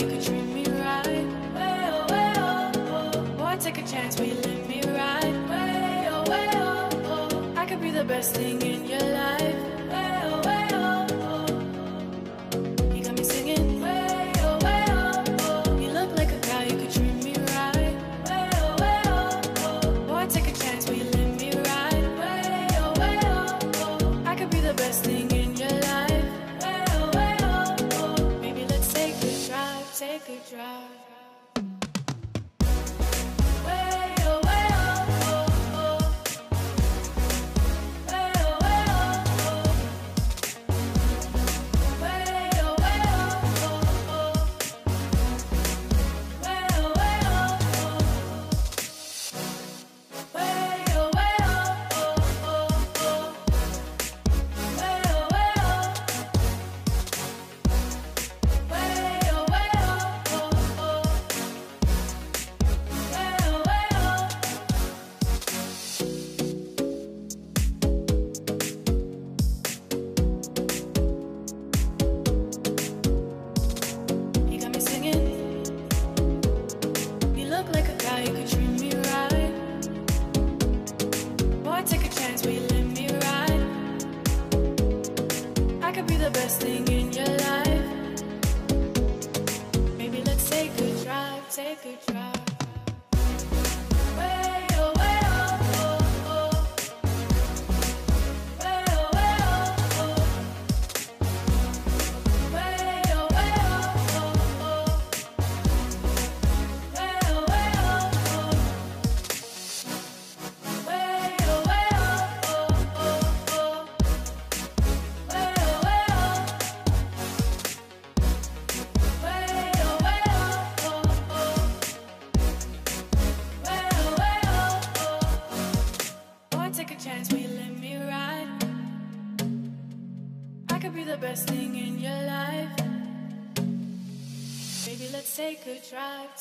could treat me right. Boy, oh, take a chance, me. Oh, I could be the best thing in your life.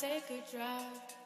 take a drive.